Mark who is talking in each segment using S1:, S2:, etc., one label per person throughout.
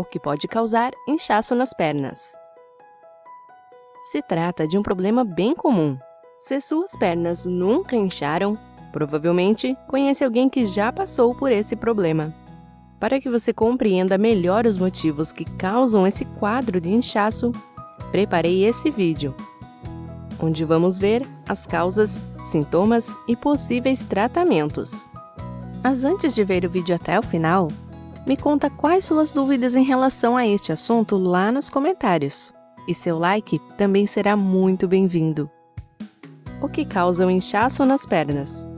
S1: o que pode causar inchaço nas pernas. Se trata de um problema bem comum. Se suas pernas nunca incharam, provavelmente conhece alguém que já passou por esse problema. Para que você compreenda melhor os motivos que causam esse quadro de inchaço, preparei esse vídeo, onde vamos ver as causas, sintomas e possíveis tratamentos. Mas antes de ver o vídeo até o final, me conta quais suas dúvidas em relação a este assunto lá nos comentários. E seu like também será muito bem-vindo. O que causa o inchaço nas pernas?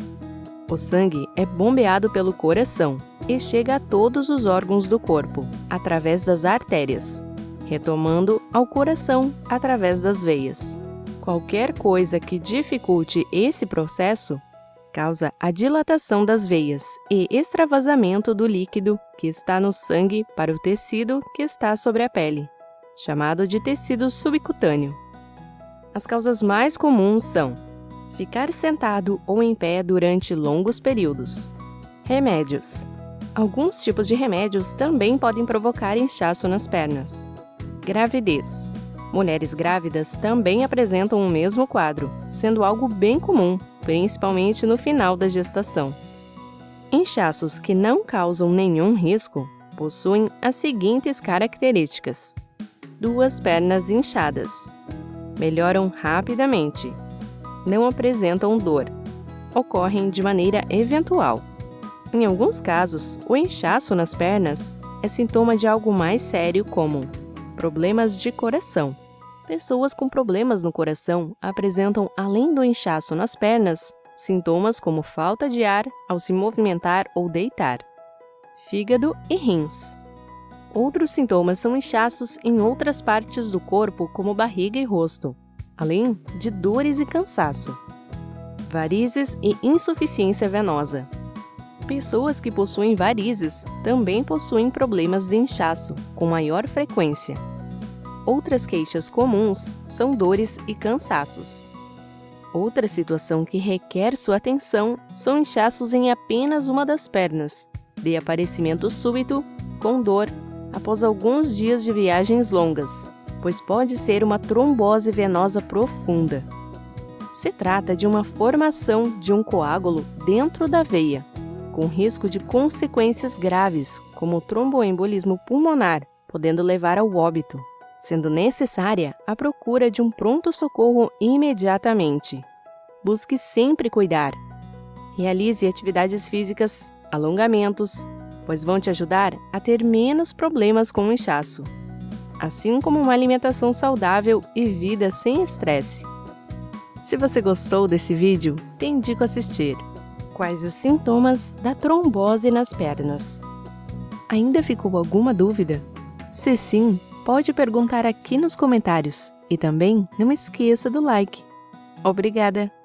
S1: O sangue é bombeado pelo coração e chega a todos os órgãos do corpo, através das artérias, retomando ao coração através das veias. Qualquer coisa que dificulte esse processo causa a dilatação das veias e extravasamento do líquido que está no sangue para o tecido que está sobre a pele, chamado de tecido subcutâneo. As causas mais comuns são ficar sentado ou em pé durante longos períodos, remédios. Alguns tipos de remédios também podem provocar inchaço nas pernas. Gravidez. Mulheres grávidas também apresentam o mesmo quadro, sendo algo bem comum principalmente no final da gestação. Inchaços que não causam nenhum risco possuem as seguintes características: duas pernas inchadas, melhoram rapidamente, não apresentam dor, ocorrem de maneira eventual. Em alguns casos, o inchaço nas pernas é sintoma de algo mais sério, como problemas de coração. Pessoas com problemas no coração apresentam, além do inchaço nas pernas, sintomas como falta de ar ao se movimentar ou deitar, fígado e rins. Outros sintomas são inchaços em outras partes do corpo, como barriga e rosto, além de dores e cansaço, varizes e insuficiência venosa. Pessoas que possuem varizes também possuem problemas de inchaço com maior frequência. Outras queixas comuns são dores e cansaços. Outra situação que requer sua atenção são inchaços em apenas uma das pernas, de aparecimento súbito, com dor, após alguns dias de viagens longas, pois pode ser uma trombose venosa profunda. Se trata de uma formação de um coágulo dentro da veia, com risco de consequências graves, como tromboembolismo pulmonar, podendo levar ao óbito sendo necessária a procura de um pronto-socorro imediatamente. Busque sempre cuidar. Realize atividades físicas, alongamentos, pois vão te ajudar a ter menos problemas com o inchaço, assim como uma alimentação saudável e vida sem estresse. Se você gostou desse vídeo, te indico assistir. Quais os sintomas da trombose nas pernas? Ainda ficou alguma dúvida? Se sim, Pode perguntar aqui nos comentários e também não esqueça do like. Obrigada!